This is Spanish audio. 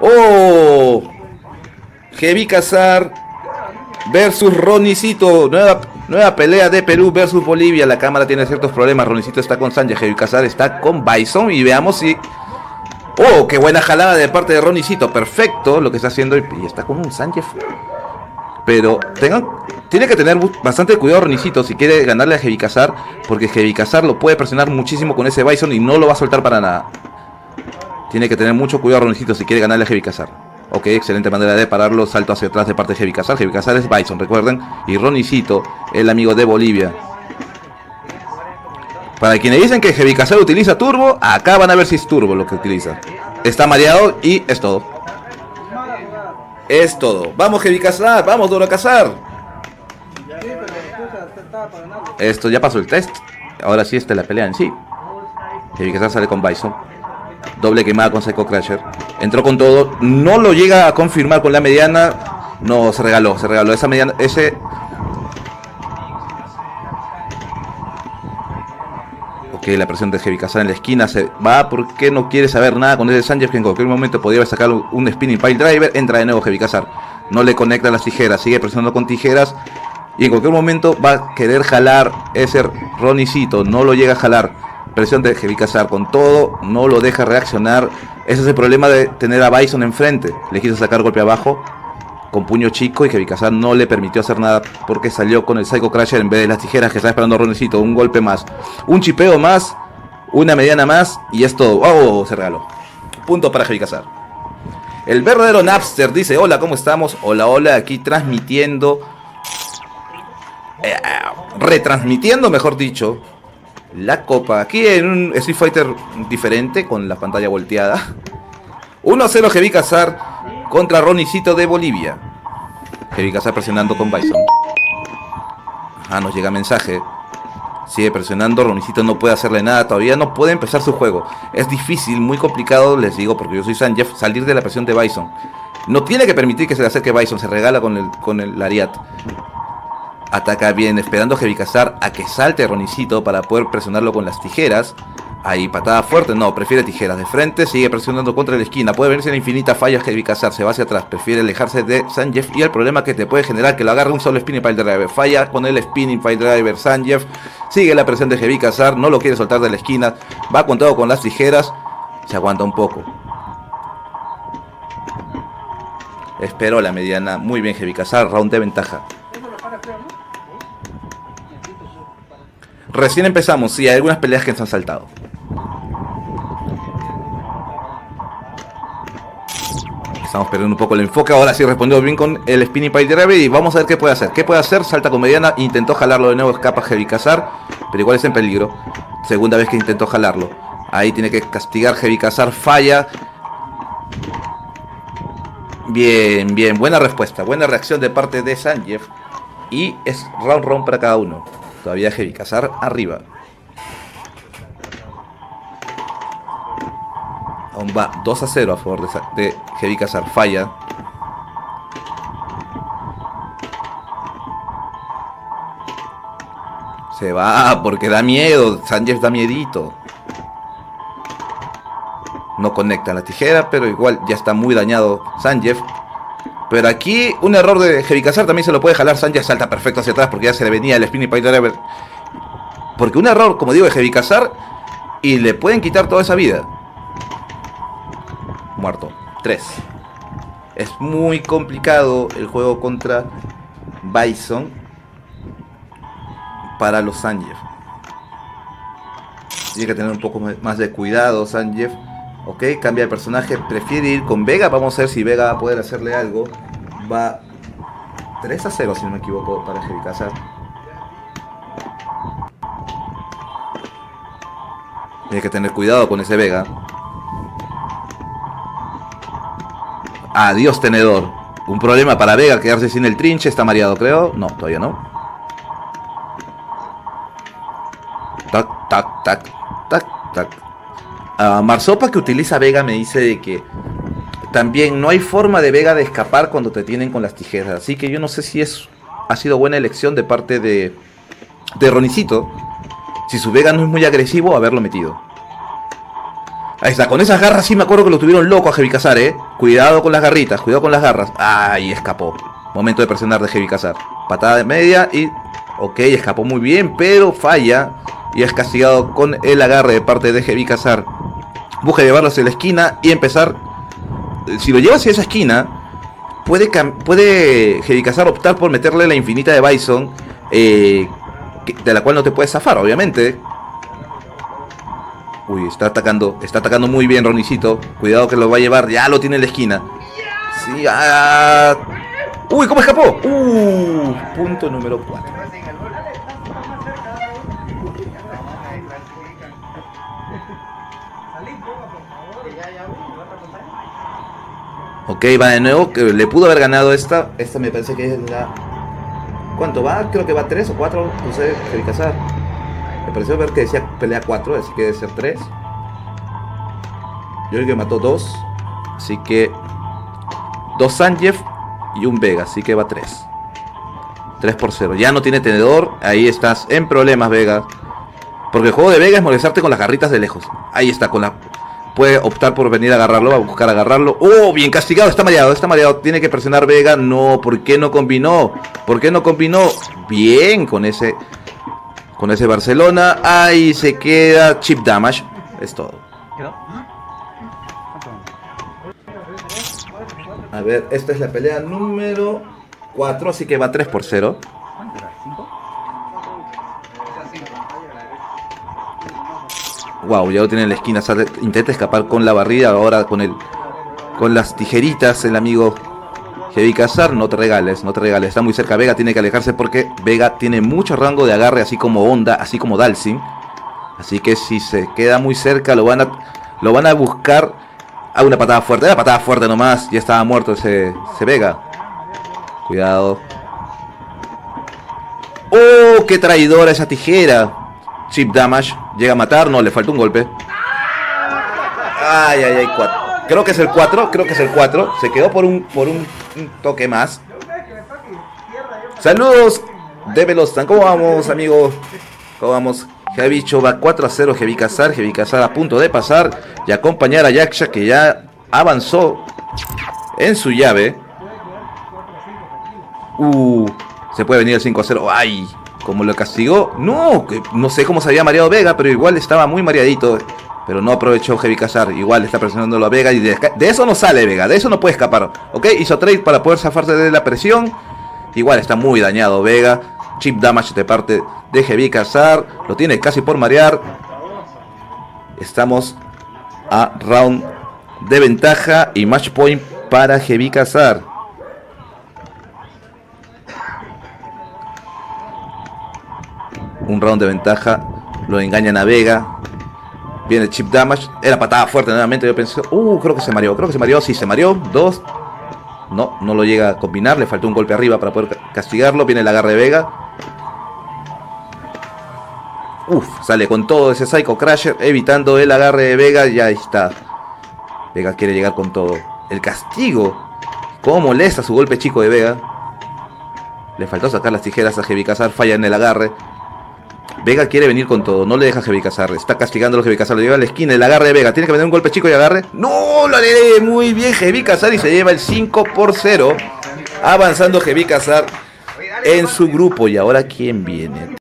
¡Oh! Heavy Cazar versus Ronicito. Nueva, nueva pelea de Perú versus Bolivia. La cámara tiene ciertos problemas. Ronicito está con Sánchez. Heavy Cazar está con Bison. Y veamos si. ¡Oh! ¡Qué buena jalada de parte de Ronicito! Perfecto lo que está haciendo. Y está con un Sánchez. Pero tengan, tiene que tener bastante cuidado Ronicito si quiere ganarle a Heavy Cazar. Porque Heavy Cazar lo puede presionar muchísimo con ese Bison y no lo va a soltar para nada. Tiene que tener mucho cuidado Ronicito si quiere ganarle a Heavy Cazar. Ok, excelente manera de pararlo. Salto hacia atrás de parte de Heavy Cazar. Heavy es Bison, recuerden. Y Ronicito, el amigo de Bolivia. Para quienes dicen que Heavy Cazar utiliza turbo, acá van a ver si es turbo lo que utiliza. Está mareado y es todo. Es todo. Vamos Heavy Cazar, vamos Duro Cazar. Esto ya pasó el test. Ahora sí está la pelea en sí. Heavy Cazar sale con Bison. Doble quemada con Psycho Crasher. Entró con todo. No lo llega a confirmar con la mediana. No, se regaló, se regaló. Esa mediana, ese... Ok, la presión de Heavy Kazan en la esquina se va porque no quiere saber nada con ese Sánchez que en cualquier momento podría sacar un spinning pile driver. Entra de nuevo Heavy Kazan. No le conecta las tijeras, sigue presionando con tijeras. Y en cualquier momento va a querer jalar ese Ronicito. No lo llega a jalar. Presión de Heavy Cazar con todo, no lo deja reaccionar. Ese es el problema de tener a Bison enfrente. Le quiso sacar golpe abajo con puño chico y Heavy Cazar no le permitió hacer nada porque salió con el Psycho Crasher en vez de las tijeras que estaba esperando Ronecito. Un golpe más, un chipeo más, una mediana más y es todo. ¡Oh! Se regaló. Punto para Heavy Cazar. El verdadero Napster dice: Hola, ¿cómo estamos? Hola, hola, aquí transmitiendo. Eh, retransmitiendo, mejor dicho, la copa. Aquí en un Street Fighter diferente, con la pantalla volteada. 1-0 Heavy Cazar contra Ronicito de Bolivia. Heavy Cazar presionando con Bison. Ah, nos llega mensaje. Sigue presionando, Ronicito no puede hacerle nada, todavía no puede empezar su juego. Es difícil, muy complicado, les digo, porque yo soy Sanjeff, salir de la presión de Bison. No tiene que permitir que se le acerque Bison, se regala con el, con el Lariat. Ataca bien, esperando a Heavy Cazar a que salte Ronicito para poder presionarlo con las tijeras. Ahí, patada fuerte, no, prefiere tijeras de frente, sigue presionando contra la esquina. Puede verse la infinita falla Heavy Cazar, se va hacia atrás, prefiere alejarse de Sanjeff y el problema que te puede generar que lo agarre un solo spinning pile driver. Falla con el spinning pile driver Sanjeff, sigue la presión de Heavy Cazar, no lo quiere soltar de la esquina, va con todo con las tijeras, se aguanta un poco. Esperó la mediana, muy bien Heavy Cazar, round de ventaja. Recién empezamos, sí, hay algunas peleas que se han saltado. Estamos perdiendo un poco el enfoque. Ahora sí respondió bien con el Spinning Pile de Y vamos a ver qué puede hacer. ¿Qué puede hacer? Salta con mediana. Intentó jalarlo de nuevo. Escapa Heavy Cazar. Pero igual es en peligro. Segunda vez que intentó jalarlo. Ahí tiene que castigar Heavy Cazar. Falla. Bien, bien. Buena respuesta. Buena reacción de parte de Sanjeev. Y es round round para cada uno. Todavía Heavy Cazar arriba. Aún va 2 a 0 a favor de, de Heavy Cazar. Falla. Se va porque da miedo. Sanjeev da miedito. No conecta la tijera, pero igual ya está muy dañado Sanjeev. Pero aquí un error de Heavy Cazar también se lo puede jalar. Sanjeev salta perfecto hacia atrás porque ya se le venía el Spinning Pile Driver. Porque un error, como digo, de Heavy Cazar y le pueden quitar toda esa vida. Muerto. 3. Es muy complicado el juego contra Bison para los Sanjeev. Tiene que tener un poco más de cuidado Sanjeev. Ok, cambia de personaje. Prefiere ir con Vega. Vamos a ver si Vega va a poder hacerle algo. Va 3 a 0, si no me equivoco, para Heavy Cazar. Tiene que tener cuidado con ese Vega. Adiós, tenedor. Un problema para Vega quedarse sin el trinche. Está mareado, creo. No, todavía no. Tac, tac, tac. Uh, Marsopa que utiliza Vega me dice de que también no hay forma de Vega de escapar cuando te tienen con las tijeras. Así que yo no sé si es ha sido buena elección de parte de, de Ronicito. Si su Vega no es muy agresivo, haberlo metido. Ahí está, con esas garras sí me acuerdo que lo tuvieron loco a Heavy Cazar, eh. Cuidado con las garritas, cuidado con las garras. Ay, escapó. Momento de presionar de Heavy Cazar. Patada de media y. Ok, escapó muy bien, pero falla. Y es castigado con el agarre de parte de Heavy Cazar. Busca llevarlo hacia la esquina y empezar. Si lo lleva hacia esa esquina, puede, puede Heavy Cazar optar por meterle la infinita de Bison. Eh, de la cual no te puedes zafar, obviamente. Uy, está atacando, está atacando muy bien Ronicito. Cuidado que lo va a llevar, ya lo tiene en la esquina. Sí, ah. Uy, ¿cómo escapó? Uh, punto número 4. Ok, va de nuevo, le pudo haber ganado esta. Esta me parece que es la... ¿Cuánto va? Creo que va 3 o 4, no sé, Cazar. Me pareció ver que decía pelea 4, así que debe ser 3. Yo creo que mató 2. Así que. 2 Sanjev y un Vega, así que va 3. 3 por 0. Ya no tiene tenedor. Ahí estás en problemas, Vega. Porque el juego de Vega es molestarte con las garritas de lejos. Ahí está, con la. Puede optar por venir a agarrarlo, va a buscar agarrarlo. ¡Oh! Bien castigado, está mareado, está mareado. Tiene que presionar Vega. No, ¿por qué no combinó? ¿Por qué no combinó? Bien con ese con ese Barcelona. Ahí se queda chip damage. Es todo. A ver, esta es la pelea número 4, así que va 3 por 0. Wow, ya lo tiene en la esquina. intenta escapar con la barrida. Ahora con el con las tijeritas el amigo Heavy Cazar, no te regales, no te regales. Está muy cerca Vega, tiene que alejarse porque Vega tiene mucho rango de agarre, así como Onda, así como Dalsin. Así que si se queda muy cerca, lo van a, lo van a buscar a una patada fuerte. Era patada fuerte nomás, ya estaba muerto ese, ese Vega. Cuidado. ¡Oh! ¡Qué traidora esa tijera! Chip damage. Llega a matar, no, le falta un golpe. Ay, ay, ay, cuatro. Creo que es el 4, creo que es el 4. Se quedó por un, por un, toque más. Saludos de Velostan. ¿Cómo vamos, amigo? ¿Cómo vamos? Javicho va 4 a 0. Heavy Casar. Heavy Casar a punto de pasar y acompañar a Yaksha que ya avanzó en su llave. Uh, se puede venir el 5 a 0. ¡Ay! Como lo castigó. No, no sé cómo se había mareado Vega, pero igual estaba muy mareadito. Pero no aprovechó Heavy Cazar. Igual está presionando a Vega. Y de, eso no sale Vega. De eso no puede escapar. Ok, hizo trade para poder zafarse de la presión. Igual está muy dañado Vega. Chip damage de parte de Heavy Cazar. Lo tiene casi por marear. Estamos a round de ventaja y match point para Heavy Cazar. Un round de ventaja. Lo engañan a Vega. Viene chip damage. Era patada fuerte nuevamente. Yo pensé, uh, creo que se mareó. Creo que se mareó. Sí, se mareó. Dos. No, no lo llega a combinar. Le faltó un golpe arriba para poder castigarlo. Viene el agarre de Vega. Uf, sale con todo ese Psycho Crasher. Evitando el agarre de Vega. Ya está. Vega quiere llegar con todo. El castigo. Cómo molesta su golpe chico de Vega. Le faltó sacar las tijeras a Heavy Cazar. Falla en el agarre. Vega quiere venir con todo, no le deja Heavy Cazar, está castigando a Heavy Cazar, lo lleva a la esquina, el agarre de Vega, tiene que venir un golpe chico y agarre. No, lo haré muy bien Heavy Cazar y se lleva el 5 por 0, avanzando Heavy Cazar en su grupo. Y ahora, ¿quién viene?